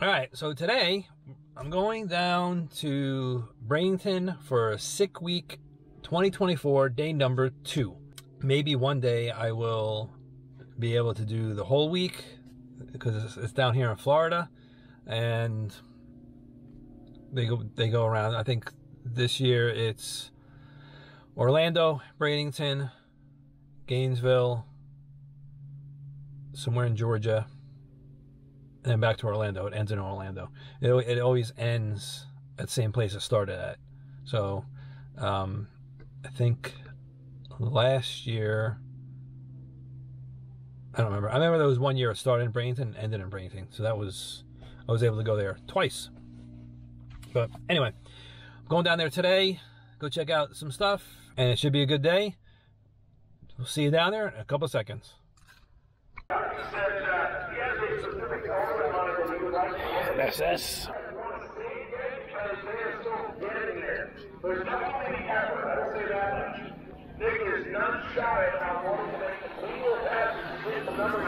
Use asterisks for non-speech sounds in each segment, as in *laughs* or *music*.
All right, so today I'm going down to Bradenton for a sick week 2024, day number two. Maybe one day I will be able to do the whole week because it's down here in Florida and they go they go around. I think this year it's Orlando, Bradenton, Gainesville, somewhere in Georgia, and back to Orlando. It ends in Orlando. It, it always ends at the same place it started at. So um, I think last year, I don't remember. I remember there was one year it started in Bradenton and ended in Bradenton. So that was, I was able to go there twice. But anyway, I'm going down there today. Go check out some stuff, and it should be a good day. We'll see you down there in a couple seconds. SS. There's not many cameras, I will say that much. Nick is none shy about wanting to make a single pass to number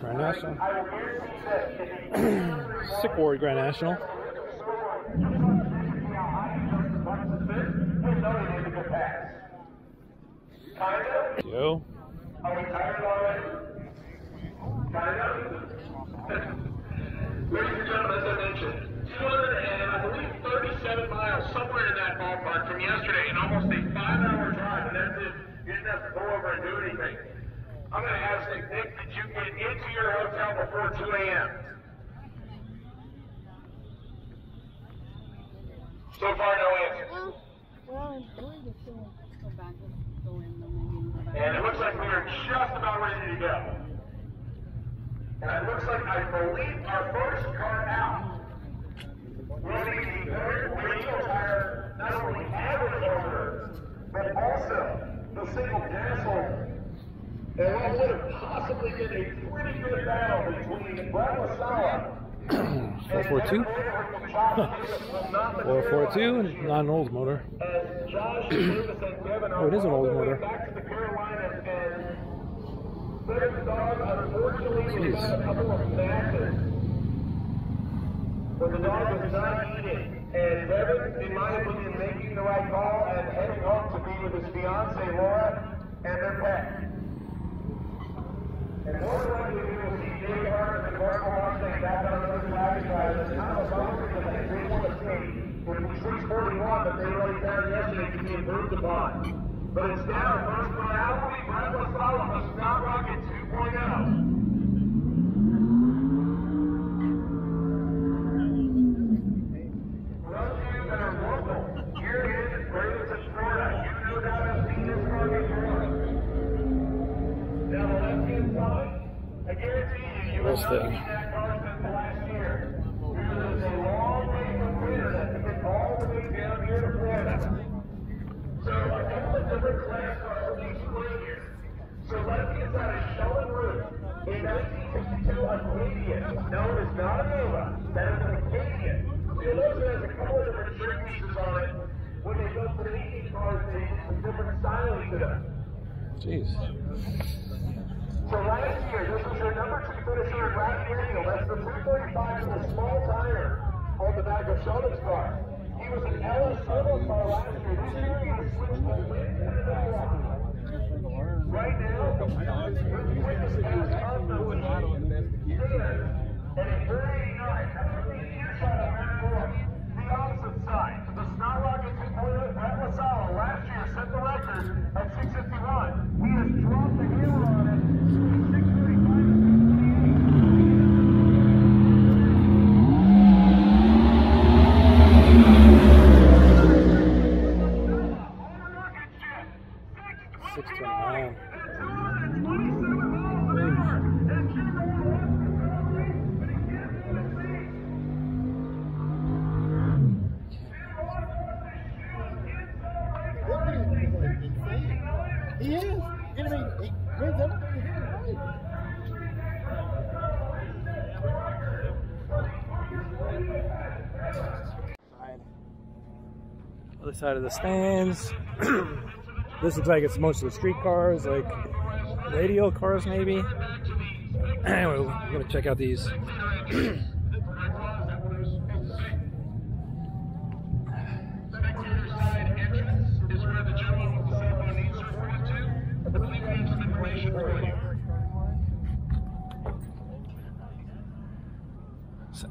Grand National. I will guarantee that Sick Ward Grand National. Yo. Are we tired already? Kind of? 200 and I believe 37 miles, somewhere in that ballpark from yesterday, and almost a five-hour drive, and that's it. You didn't have to go over and do anything. I'm going to ask Nick, Nick, did you get into your hotel before 2 a.m.? So far, no answer. And it looks like we are just about ready to go. And it looks like I believe our first car out will the radial tire, not only average over, but also the single castle. And what would have possibly been a pretty good battle between Brett Lasala 442? 442, not an old motor. *clears throat* oh, it is an old motor. Jeez. But the dog was not eating. And Devin, in my opinion, making the right call and heading home to be with his fiance Laura and their pet. And more likely, we will see Jake Hart and the Cardinal Mustang back on the flag side. And Thomas Humphrey, the thing they want to see would be 641 that they already found yesterday to be improved upon. But it's down. First Appleby, Brett Lasala, the Snot Rocket 2.0. When they go to the 18 cars, they different. Jeez. So last year, this was your number two finisher in Brad Daniel. That's the 335 with a small tire on the back of Sheldon's car. He was an Ellis Turbo car last year. This year he was switched to Wind Right now, was and a 489. That's really a Matt Moore. The opposite side, the Snot Rocket 2.0, Brett Lasala last year set the record at 651. Other side of the stands. *clears throat* this looks like it's mostly street cars, like radial cars maybe. *clears throat* Anyway, we're gonna check out these. *clears throat*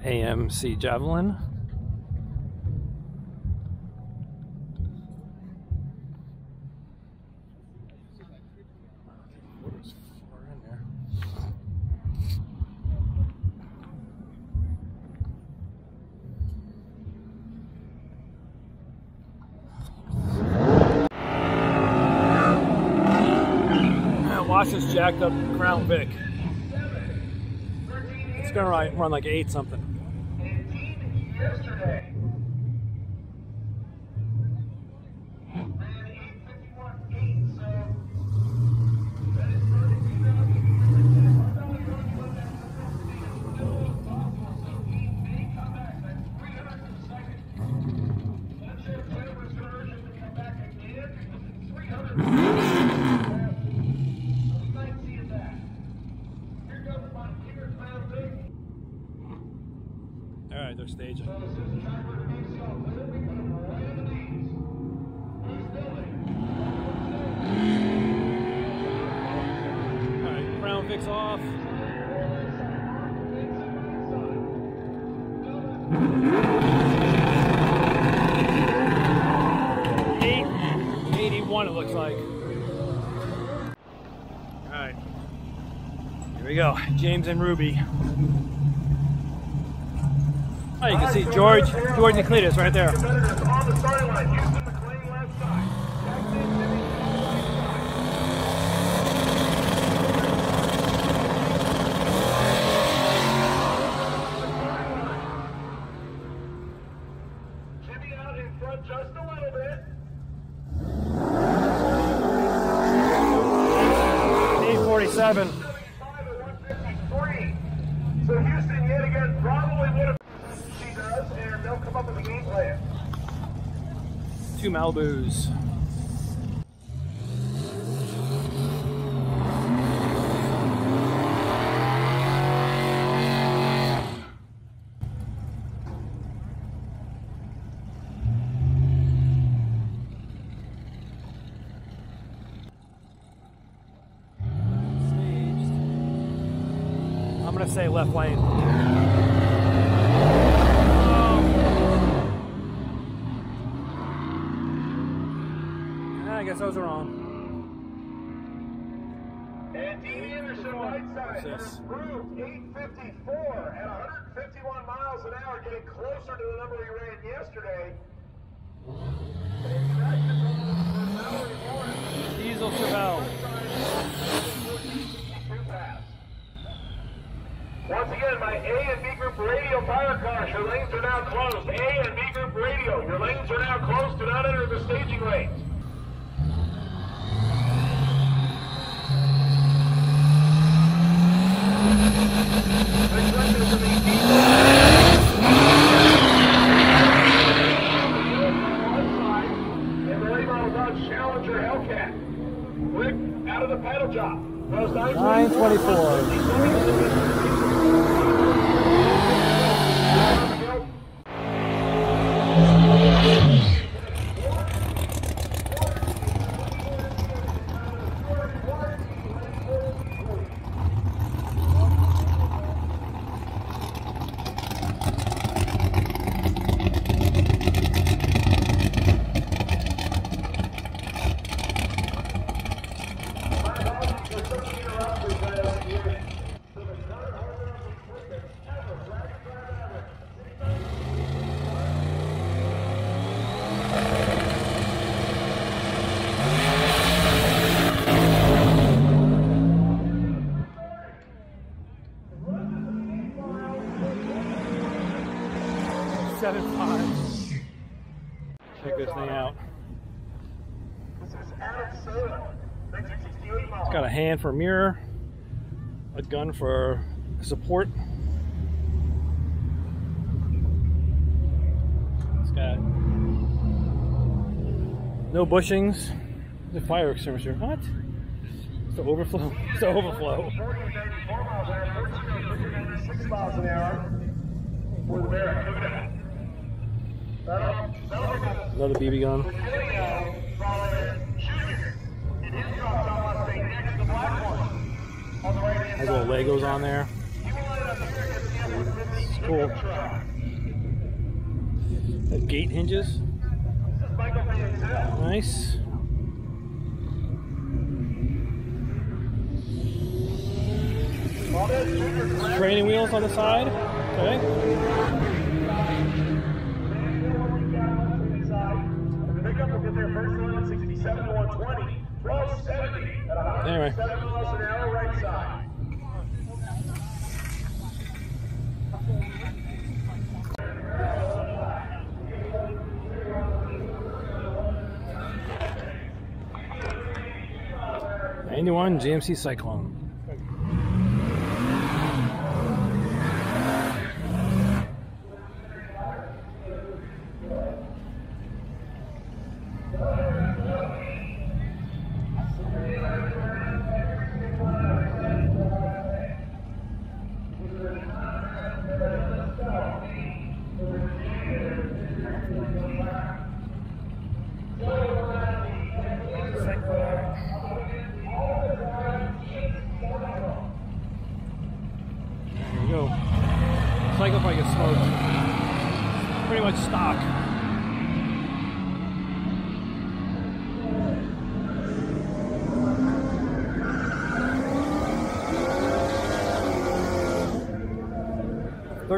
AMC Javelin. This jacked up Crown Vic. It's gonna run, run like eight something. Right, they're staging. All right, Crown Vic's off. Eight eighty-one. It looks like. All right, here we go. James and Ruby. Oh, you can see George, George Nicolitas right there. Competitors on the starting line. Houston McLean left side. Jackson Jimmy right side. Jimmy out in front just a little bit. 847. 75 and 153. So Houston yet again probably would have. She does, and they'll come up with a game plan. Two Malibus. I'm gonna say left lane. I guess I was wrong. And Dean Anderson, right side, has improved 854 at 151 miles an hour, getting closer to the number he ran yesterday. Diesel Chevelle. Once again, my A and B group radial tire cars, your lanes are now closed. A and B group radio, your lanes are now closed. Do not enter the staging lanes. Next left is the and the late model Dodge Challenger Hellcat. Quick, out of the pedal job. Post 924. Seven five. Check this thing out. This is Adam Salem, 1968 model. It's got a hand for mirror, a gun for support. It's got no bushings. The fire extinguisher. What? It's the overflow. *laughs* It's the overflow. 1494 miles an hour, 1496 miles an hour for the Barracuda. That'll, that'll be the Another BB gun. Has little Legos on there. He will line up here against the F-150 It's cool. The gate hinges. Nice. Training wheels on the side. Okay. 91 GMC Syclone.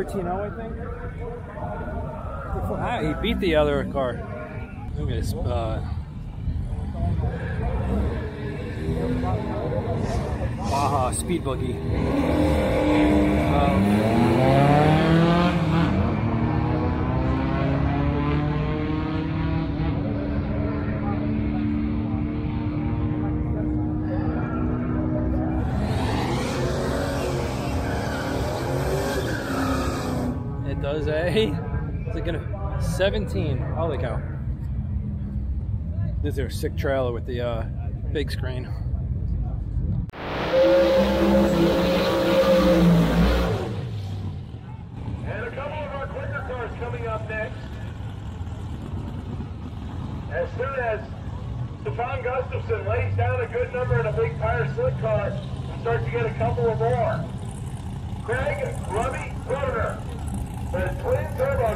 13 0, I think. Ah, he beat the other car. Look at this. Uh, Baja speed buggy. Um, 17? Holy cow! This is a sick trailer with the uh, big screen. And a couple of our quicker cars coming up next. As soon as Stefan Gustafson lays down a good number in a big tire slick car, we start to get a couple of more. Craig Rummy Broder, the twin turbo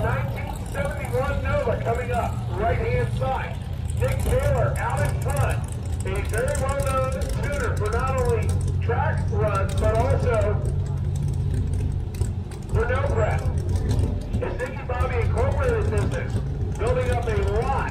1971 Nova coming up, right hand side. Nick Taylor out in front, a very well known tuner for not only track runs but also for no prep. Is Nicky Bobby Incorporated business building up a lot?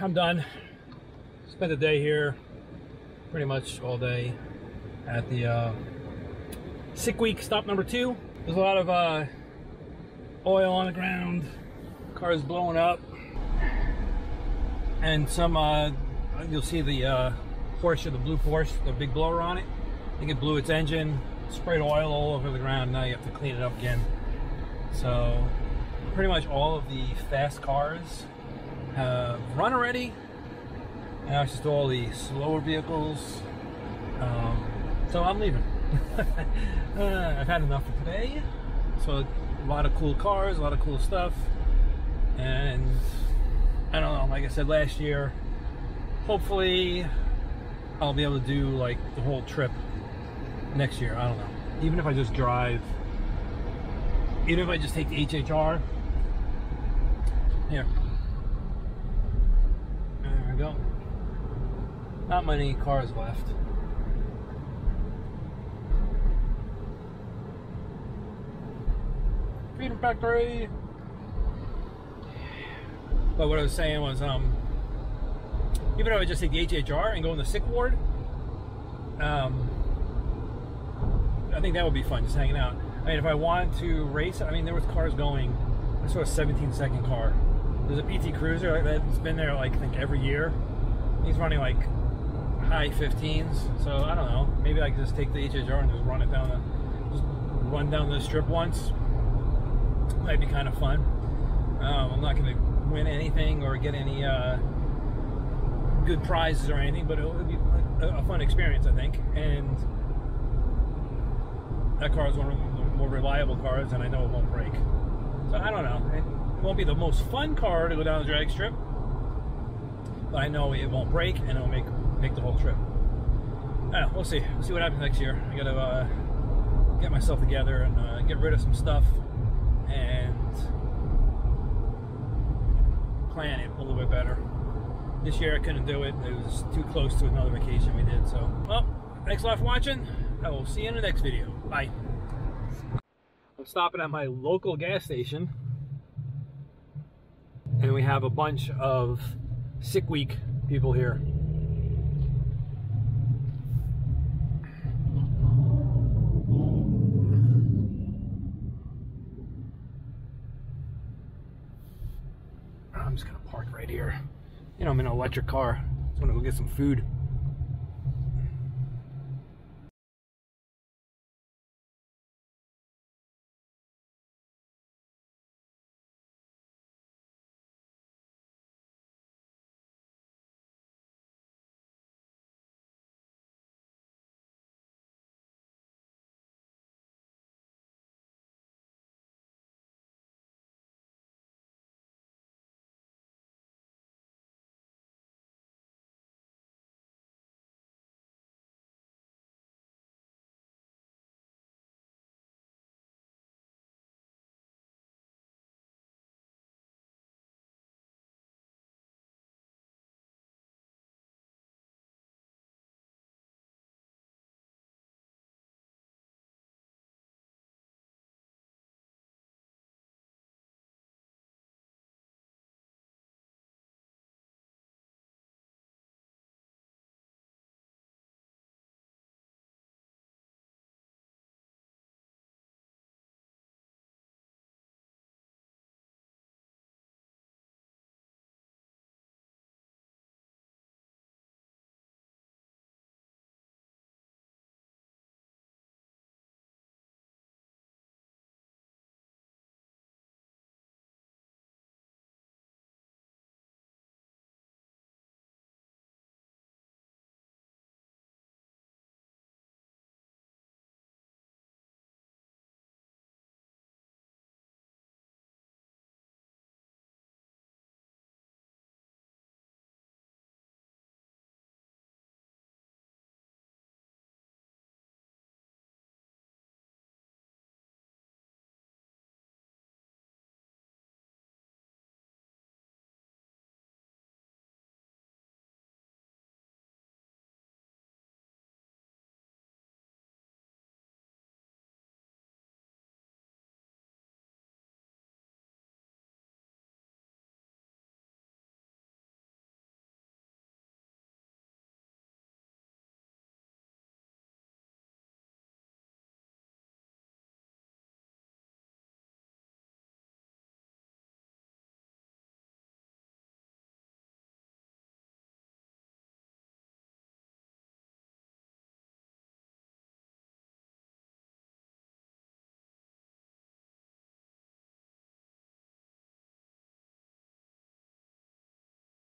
I'm done. Spent the day here, pretty much all day at the uh, sick week stop number two. There's a lot of uh, oil on the ground, cars blowing up, and some. Uh, you'll see the uh, Porsche, the blue Porsche, the big blower on it. I think it blew its engine, sprayed oil all over the ground. Now you have to clean it up again. So, pretty much all of the fast cars have run already. Now it's just all the slower vehicles. Um, so I'm leaving. *laughs* uh, I've had enough for today. So a lot of cool cars, a lot of cool stuff, and I don't know. Like I said last year, hopefully I'll be able to do like the whole trip next year. I don't know. Even if I just drive, even if I just take the HHR. Here. Not many cars left. Freedom Factory. But what I was saying was, um, even if I just take the HHR and go in the sick ward, um, I think that would be fun, just hanging out. I mean, if I want to race, I mean, there was cars going. I saw a 17 second car. There's a PT Cruiser that's been there, like I think every year. He's running like high 15s, so I don't know. Maybe I could just take the HHR and just run it down the, just run down the strip once. Might be kind of fun. Um, I'm not going to win anything or get any uh, good prizes or anything, but it would be a fun experience, I think. And that car is one of the more reliable cars, and I know it won't break. So I don't know. Won't be the most fun car to go down the drag strip, but I know it won't break and it'll make make the whole trip. Yeah, we'll see. We'll see what happens next year. I gotta uh, get myself together and uh, get rid of some stuff and plan it a little bit better. This year I couldn't do it. It was too close to another vacation we did. So, well, thanks a lot for watching. I will see you in the next video. Bye. I'm stopping at my local gas station. And we have a bunch of sick week people here. I'm just gonna park right here. You know, I'm in an electric car. Just wanna go get some food.